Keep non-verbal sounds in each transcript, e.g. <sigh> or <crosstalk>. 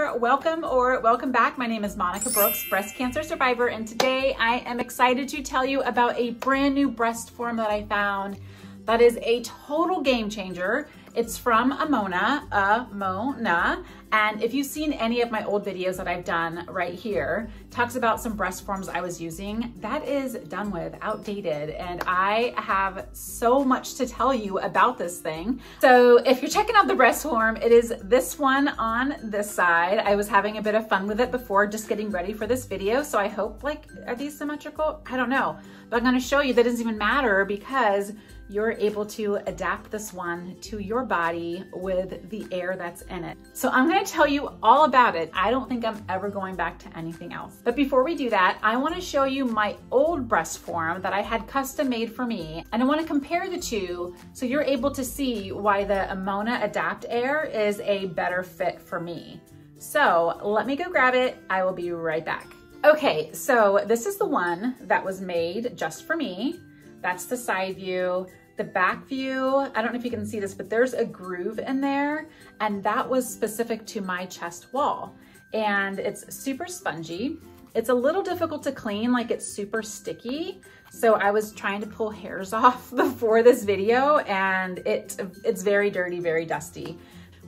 there. Welcome or welcome back. My name is Monica Brooks, breast cancer survivor, and today I am excited to tell you about a brand new breast form that I found that is a total game changer. It's from Amoena, Amoena, and if you've seen any of my old videos that I've done right here, talks about some breast forms I was using, that is done with, outdated, and I have so much to tell you about this thing. So if you're checking out the breast form, it is this one on this side. I was having a bit of fun with it before just getting ready for this video, so I hope, like, are these symmetrical? I don't know, but I'm gonna show you that doesn't even matter because you're able to adapt this one to your body with the air that's in it. So I'm gonna tell you all about it. I don't think I'm ever going back to anything else. But before we do that, I wanna show you my old breast form that I had custom made for me. And I wanna compare the two so you're able to see why the Amoena Adapt Air is a better fit for me. So let me go grab it. I will be right back. Okay, so this is the one that was made just for me. That's the side view. The back view, I don't know if you can see this, but there's a groove in there and that was specific to my chest wall. And it's super spongy. It's a little difficult to clean, like it's super sticky. So I was trying to pull hairs <laughs> off before this video and it, it's very dirty, very dusty.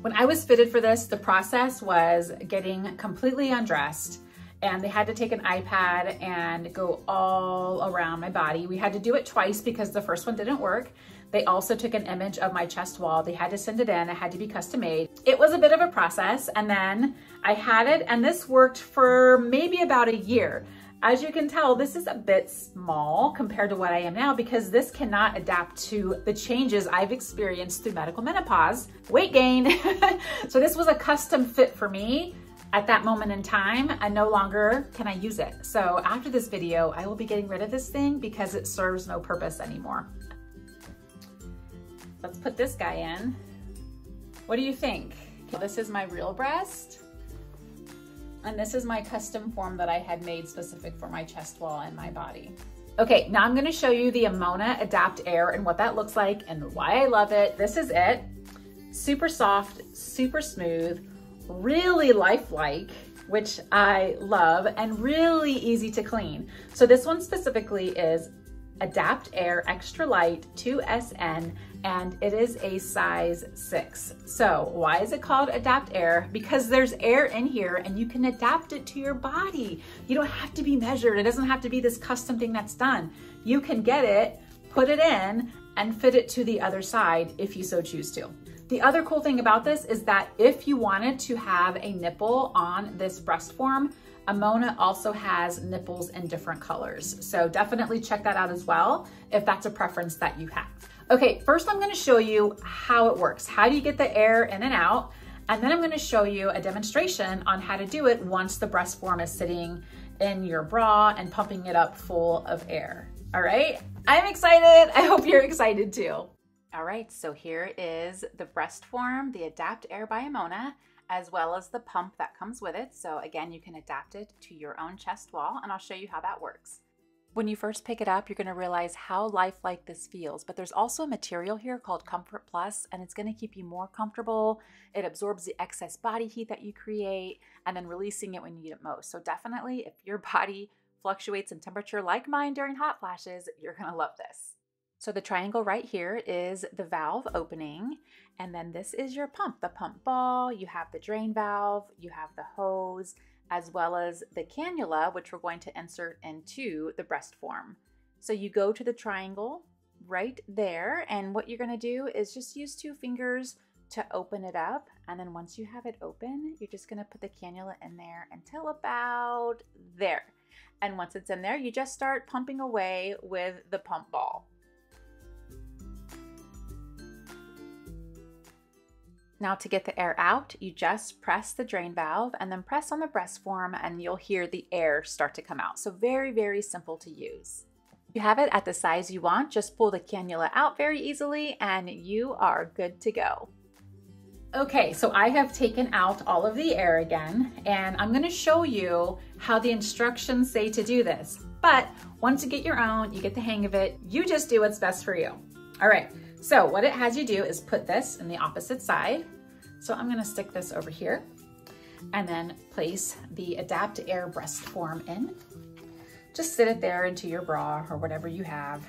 When I was fitted for this, the process was getting completely undressed, and they had to take an iPad and go all around my body. We had to do it twice because the first one didn't work. They also took an image of my chest wall. They had to send it in. It had to be custom made. It was a bit of a process. And then I had it and this worked for maybe about a year. As you can tell, this is a bit small compared to what I am now because this cannot adapt to the changes I've experienced through medical menopause, weight gain. <laughs> so this was a custom fit for me at that moment in time and no longer can I use it. So after this video, I will be getting rid of this thing because it serves no purpose anymore. Let's put this guy in. What do you think? This is my real breast. And this is my custom form that I had made specific for my chest wall and my body. Okay, now I'm gonna show you the Amoena Adapt Air and what that looks like and why I love it. This is it. Super soft, super smooth, really lifelike, which I love, and really easy to clean. So this one specifically is Adapt Air Extra Light 2SN, and it is a size six. So why is it called Adapt Air? Because there's air in here and you can adapt it to your body. You don't have to be measured. It doesn't have to be this custom thing that's done. You can get it, put it in, and fit it to the other side if you so choose to. The other cool thing about this is that if you wanted to have a nipple on this breast form, Amoena also has nipples in different colors. So definitely check that out as well if that's a preference that you have. Okay, first I'm gonna show you how it works. How do you get the air in and out? And then I'm gonna show you a demonstration on how to do it once the breast form is sitting in your bra and pumping it up full of air. All right, I'm excited. I hope you're excited too. All right, so here is the breast form, the Adapt Air by Amoena, as well as the pump that comes with it. So again, you can adapt it to your own chest wall, and I'll show you how that works. When you first pick it up, you're gonna realize how lifelike this feels, but there's also a material here called Comfort Plus, and it's gonna keep you more comfortable. It absorbs the excess body heat that you create, and then releasing it when you need it most. So definitely, if your <laughs> body fluctuates in temperature like mine during hot flashes, you're gonna love this. So the triangle right here is the valve opening, and then this is your pump, the pump ball, you have the drain valve, you have the hose, as well as the cannula, which we're going to insert into the breast form. So you go to the triangle right there, and what you're gonna do is just use two fingers to open it up. And then once you have it open, you're just gonna put the cannula in there until about there. And once it's in there, you just start pumping away with the pump ball. Now to get the air out, you just press the drain valve and then press on the breast form and you'll hear the air start to come out. So very, very simple to use. You have it at the size you want, just pull the cannula out very easily and you are good to go. Okay, so I have taken out all of the air again, and I'm gonna show you how the instructions say to do this. But once you get your own, you get the hang of it, you just do what's best for you. All right, so what it has you do is put this in the opposite side. So I'm gonna stick this over here. and then place the Adapt Air breast form in. Just sit it there into your bra or whatever you have.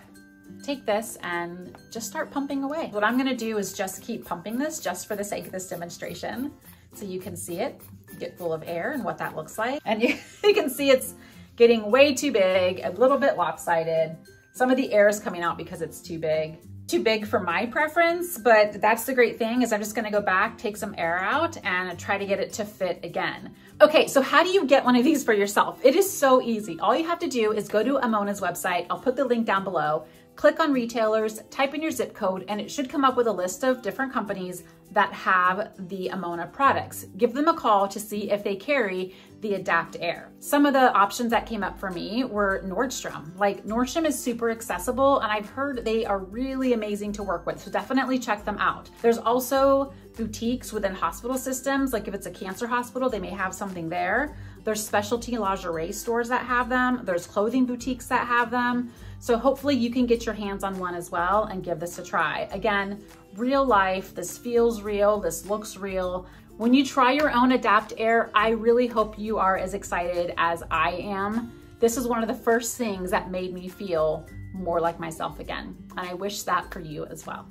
Take this and just start pumping away. What I'm gonna do is just keep pumping this just for the sake of this demonstration so you can see it get full of air and what that looks like. And <laughs> you, you can see it's getting way too big, a little bit lopsided. Some of the air is coming out because it's too big. Too big for my preference, but that's the great thing is I'm just gonna go back, take some air out and try to get it to fit again. Okay, so how do you get one of these for yourself? It is so easy. All you have to do is go to Amoena's website. I'll put the link down below. Click on retailers, type in your zip code, and it should come up with a list of different companies that have the Amoena products. Give them a call to see if they carry the Adapt Air. Some of the options that came up for me were Nordstrom. Like Nordstrom is super accessible and I've heard they are really amazing to work with, so definitely check them out. There's also boutiques within hospital systems, like if it's a cancer hospital, they may have something there. There's specialty lingerie stores that have them. There's clothing boutiques that have them. So hopefully you can get your hands on one as well and give this a try. Again, real life, this feels real, this looks real. When you try your own Adapt Air, I really hope you are as excited as I am. This is one of the first things that made me feel more like myself again. And I wish that for you as well.